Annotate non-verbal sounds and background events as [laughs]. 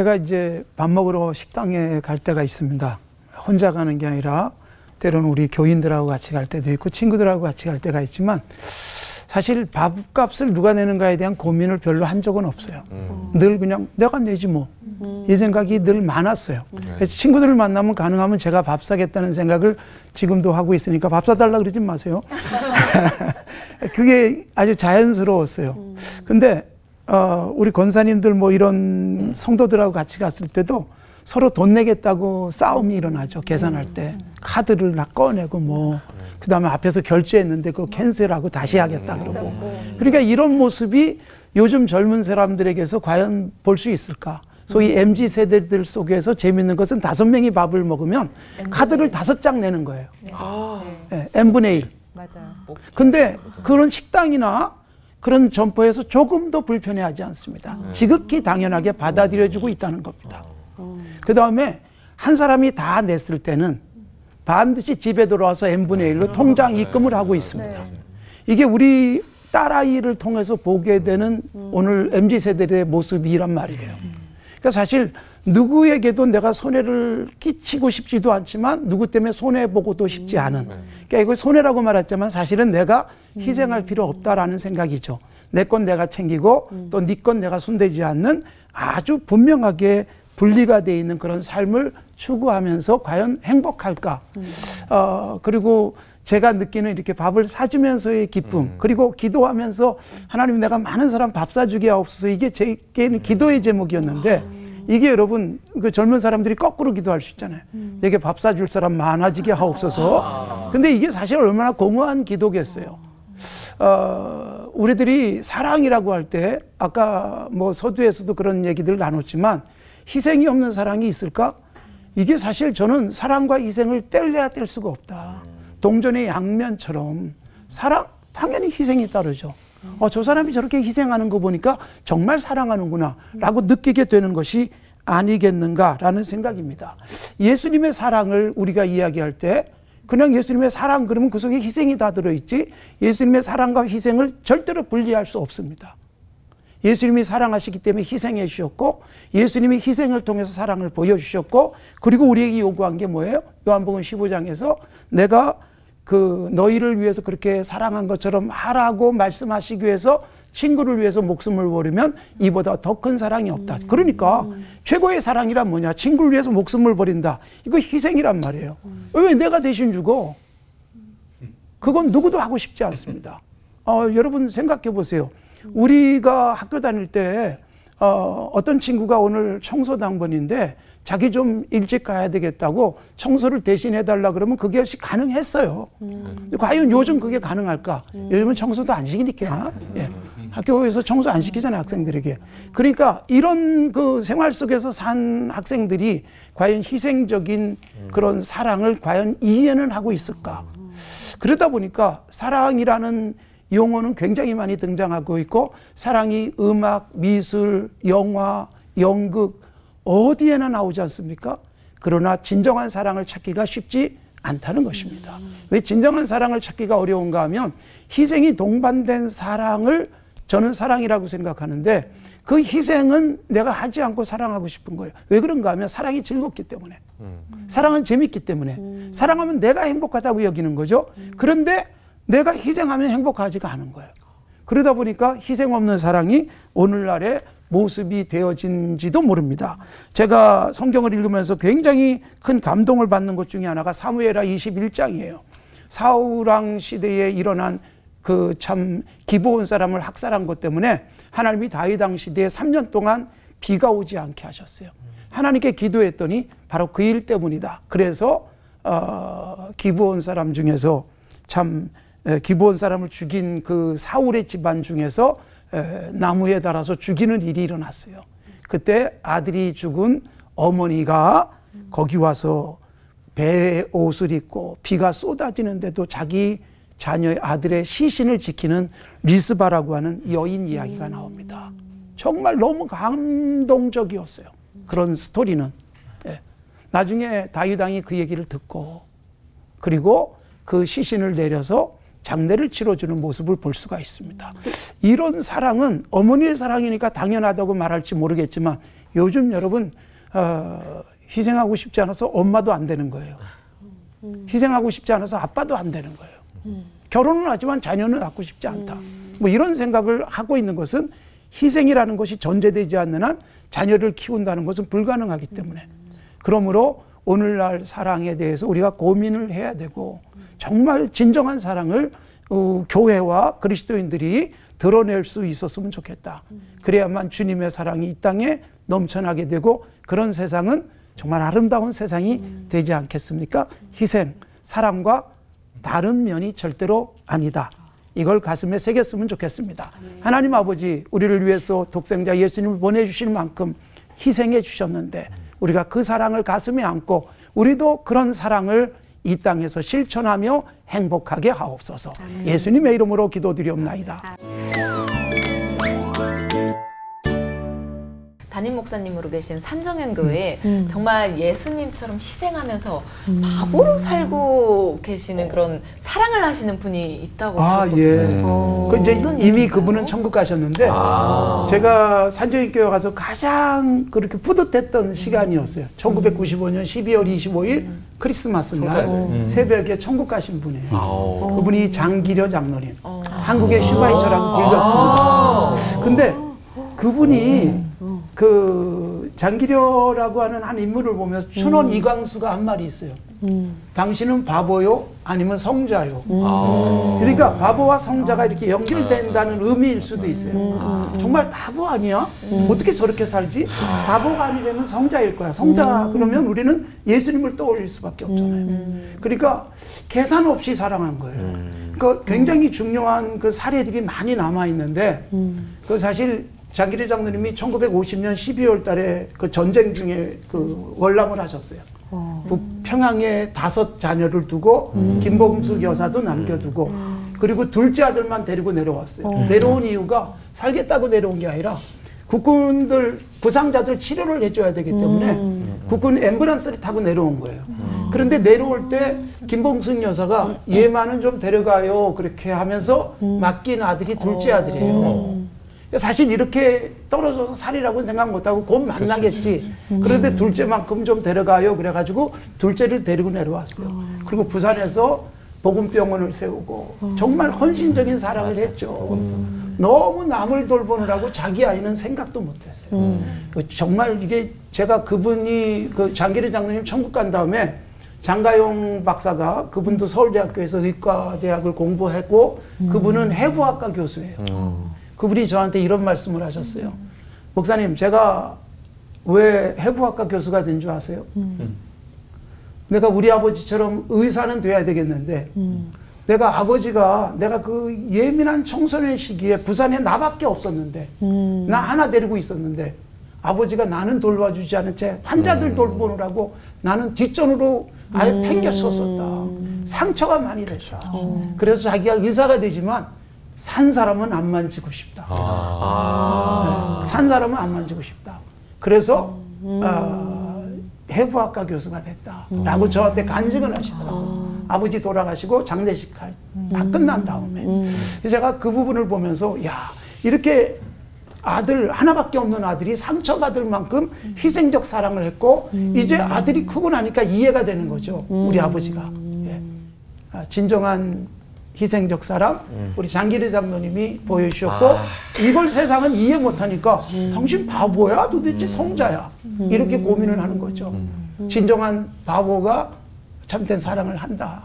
제가 이제 밥 먹으러 식당에 갈 때가 있습니다. 혼자 가는 게 아니라 때로는 우리 교인들하고 같이 갈 때도 있고 친구들하고 같이 갈 때가 있지만 사실 밥값을 누가 내는가에 대한 고민을 별로 한 적은 없어요. 음. 늘 그냥 내가 내지 뭐. 음. 이 생각이 늘 많았어요. 음. 그래서 친구들을 만나면 가능하면 제가 밥 사겠다는 생각을 지금도 하고 있으니까 밥 사달라 그러지 마세요. [laughs] 그게 아주 자연스러웠어요. 음. 근데 어, 우리 권사님들 뭐 이런 성도들하고 같이 갔을 때도 서로 돈 내겠다고 싸움이 일어나죠. 계산할 때. 카드를 다 꺼내고 뭐. 그 다음에 앞에서 결제했는데 그거 캔슬하고 다시 하겠다 그러고. 그러니까 이런 모습이 요즘 젊은 사람들에게서 과연 볼 수 있을까? 소위 MZ 세대들 속에서 재밌는 것은 다섯 명이 밥을 먹으면 카드를 다섯 장 내는 거예요. 아. 네, N분의 1. 맞아. 근데 그런 식당이나 그런 점포에서 조금 더 불편해하지 않습니다. 음. 지극히 당연하게 받아들여주고 있다는 겁니다. 음. 그 다음에 한 사람이 다 냈을 때는 반드시 집에 들어와서 n분의 1로 통장 입금을 하고 있습니다. 네. 이게 우리 딸아이를 통해서 보게 되는 음. 오늘 MZ세대의 모습이란 말이에요. 그러니까 사실 누구에게도 내가 손해를 끼치고 싶지도 않지만 누구 때문에 손해 보고도 싶지 않은. 그러니까 이거 손해라고 말했지만 사실은 내가 희생할 필요 없다라는 생각이죠. 내 건 내가 챙기고 또 네 건 내가 손대지 않는 아주 분명하게 분리가 돼 있는 그런 삶을 추구하면서 과연 행복할까? 어, 그리고 제가 느끼는 이렇게 밥을 사주면서의 기쁨, 음. 그리고 기도하면서 하나님 내가 많은 사람 밥 사주게 하옵소서 이게 제게는 기도의 제목이었는데 이게 여러분 그 젊은 사람들이 거꾸로 기도할 수 있잖아요. 음. 내게 밥 사줄 사람 많아지게 하옵소서. 아. 근데 이게 사실 얼마나 공허한 기도겠어요. 어, 우리들이 사랑이라고 할 때 아까 뭐 서두에서도 그런 얘기들 나눴지만 희생이 없는 사랑이 있을까? 이게 사실 저는 사랑과 희생을 뗄래야 뗄 수가 없다. 동전의 양면처럼 사랑 당연히 희생이 따르죠. 어, 저 사람이 저렇게 희생하는 거 보니까 정말 사랑하는구나 라고 느끼게 되는 것이 아니겠는가라는 생각입니다. 예수님의 사랑을 우리가 이야기할 때 그냥 예수님의 사랑 그러면 그 속에 희생이 다 들어있지 예수님의 사랑과 희생을 절대로 분리할 수 없습니다. 예수님이 사랑하시기 때문에 희생해 주셨고 예수님이 희생을 통해서 사랑을 보여주셨고 그리고 우리에게 요구한 게 뭐예요? 요한복음 15장에서 내가 그 너희를 위해서 그렇게 사랑한 것처럼 하라고 말씀하시기 위해서 친구를 위해서 목숨을 버리면 이보다 더 큰 사랑이 없다. 그러니까 최고의 사랑이란 뭐냐? 친구를 위해서 목숨을 버린다. 이거 희생이란 말이에요. 왜 내가 대신 주고? 그건 누구도 하고 싶지 않습니다. 어, 여러분 생각해 보세요. 우리가 학교 다닐 때 어, 어떤 친구가 오늘 청소 당번인데 자기 좀 일찍 가야 되겠다고 청소를 대신 해 달라 그러면 그게 가능했어요. 음. 과연 요즘 그게 가능할까? 음. 요즘은 청소도 안 시키니까. 예. 학교에서 청소 안 시키잖아요, 학생들에게. 그러니까 이런 그 생활 속에서 산 학생들이 과연 희생적인 그런 사랑을 과연 이해는 하고 있을까? 그러다 보니까 사랑이라는 용어는 굉장히 많이 등장하고 있고 사랑이 음악, 미술, 영화, 연극, 어디에나 나오지 않습니까? 그러나 진정한 사랑을 찾기가 쉽지 않다는 것입니다. 왜 진정한 사랑을 찾기가 어려운가 하면 희생이 동반된 사랑을 저는 사랑이라고 생각하는데 그 희생은 내가 하지 않고 사랑하고 싶은 거예요. 왜 그런가 하면 사랑이 즐겁기 때문에. 사랑은 재밌기 때문에. 사랑하면 내가 행복하다고 여기는 거죠. 그런데 내가 희생하면 행복하지가 않은 거예요. 그러다 보니까 희생 없는 사랑이 오늘날의 모습이 되어진지도 모릅니다. 제가 성경을 읽으면서 굉장히 큰 감동을 받는 것 중에 하나가 사무엘하 21장이에요. 사우랑 시대에 일어난 그 참 기브온 사람을 학살한 것 때문에 하나님이 다윗당 시대에 3년 동안 비가 오지 않게 하셨어요. 하나님께 기도했더니 바로 그 일 때문이다. 그래서 어, 기브온 사람 중에서 참 기브온 사람을 죽인 그 사울의 집안 중에서 나무에 달아서 죽이는 일이 일어났어요. 그때 아들이 죽은 어머니가 거기 와서 배 옷을 입고 비가 쏟아지는데도 자기 자녀의 아들의 시신을 지키는 리스바라고 하는 여인 이야기가 나옵니다. 정말 너무 감동적이었어요. 그런 스토리는. 예. 나중에 다윗 왕이 그 얘기를 듣고 그리고 그 시신을 내려서 장례를 치러주는 모습을 볼 수가 있습니다. 이런 사랑은 어머니의 사랑이니까 당연하다고 말할지 모르겠지만 요즘 여러분 어, 희생하고 싶지 않아서 엄마도 안 되는 거예요. 희생하고 싶지 않아서 아빠도 안 되는 거예요. 결혼은 하지만 자녀는 낳고 싶지 않다. 뭐 이런 생각을 하고 있는 것은 희생이라는 것이 전제되지 않는 한 자녀를 키운다는 것은 불가능하기 때문에 그러므로 오늘날 사랑에 대해서 우리가 고민을 해야 되고 정말 진정한 사랑을 어, 교회와 그리스도인들이 드러낼 수 있었으면 좋겠다. 그래야만 주님의 사랑이 이 땅에 넘쳐나게 되고 그런 세상은 정말 아름다운 세상이 되지 않겠습니까? 희생, 사랑과 다른 면이 절대로 아니다. 이걸 가슴에 새겼으면 좋겠습니다. 하나님 아버지, 우리를 위해서 독생자 예수님을 보내주실 만큼 희생해 주셨는데 우리가 그 사랑을 가슴에 안고 우리도 그런 사랑을 이 땅에서 실천하며 행복하게 하옵소서. 예수님의 이름으로 기도드리옵나이다. 담임 목사님으로 계신 산정현 교회에 정말 예수님처럼 희생하면서 바보로 살고 계시는 그런 사랑을 하시는 분이 있다고 아, 들었거든요. 예. 그 이제 이미 얘기인가요? 그분은 천국 가셨는데 제가 산정익교회 가서 가장 그렇게 뿌듯했던 시간이었어요. 1995년 12월 25일 크리스마스 날 새벽에 천국 가신 분이에요. 그분이 장기려 장로님. 한국의 슈바이처라고 불렸습니다. 근데 그분이 그 장기려라고 하는 한 인물을 보면서 춘원 이광수가 한 말이 있어요. 당신은 바보요? 아니면 성자요? 그러니까 바보와 성자가 이렇게 연결된다는 의미일 수도 있어요. 정말 바보 아니야? 어떻게 저렇게 살지? 바보가 아니라면 성자일 거야. 성자 그러면 우리는 예수님을 떠올릴 수밖에 없잖아요. 그러니까 계산 없이 사랑한 거예요. 그 굉장히 중요한 그 사례들이 많이 남아 있는데 그 사실 장기리 장로님이 1950년 12월 달에 그 전쟁 중에 그 월남을 하셨어요. 북평양에 다섯 자녀를 두고 김봉숙 여사도 남겨두고 그리고 둘째 아들만 데리고 내려왔어요. 내려온 이유가 살겠다고 내려온 게 아니라 국군들 부상자들 치료를 해줘야 되기 때문에 국군 앰뷸런스를 타고 내려온 거예요. 그런데 내려올 때 김봉숙 여사가 얘만은 좀 데려가요 그렇게 하면서 맡긴 아들이 둘째 아들이에요. 사실 이렇게 떨어져서 살이라고 생각 못하고 곧 만나겠지. 그런데 둘째만큼 좀 데려가요. 그래가지고 둘째를 데리고 내려왔어요. 그리고 부산에서 복음병원을 세우고 정말 헌신적인 사랑을 했죠. 너무 남을 돌보느라고 자기 아이는 생각도 못했어요. 그 정말 이게 제가 그분이 그 장기리 장로님 천국 간 다음에 장가용 박사가 그분도 서울대학교에서 의과대학을 공부했고 그분은 해부학과 교수예요. 그분이 저한테 이런 말씀을 하셨어요. 목사님, 제가 왜 해부학과 교수가 된 줄 아세요? 내가 우리 아버지처럼 의사는 돼야 되겠는데, 내가 아버지가 내가 그 예민한 청소년 시기에 부산에 나밖에 없었는데, 나 하나 데리고 있었는데, 아버지가 나는 돌봐주지 않은 채 환자들 돌보느라고 나는 뒷전으로 아예 팽겨 쳤었다. 상처가 많이 됐다. 그래서 자기가 의사가 되지만 산 사람은 안 만지고 싶다. 네, 산 사람은 안 만지고 싶다. 그래서 어, 해부학과 교수가 됐다라고 저한테 간증을 하시더라고요. 아 버지 돌아가시고 장례식 할, 다 끝난 다음에. 그래서 제가 그 부분을 보면서, 야, 이렇게 아들, 하나밖에 없는 아들이 상처받을 만큼 희생적 사랑을 했고, 이제 아들이 크고 나니까 이해가 되는 거죠. 우리 아버지가. 예. 아, 진정한 희생적 사랑, 우리 장기르 장로님이 보여주셨고, 이걸 세상은 이해 못하니까, 당신 바보야? 도대체 성자야? 이렇게 고민을 하는 거죠. 진정한 바보가 참된 사랑을 한다.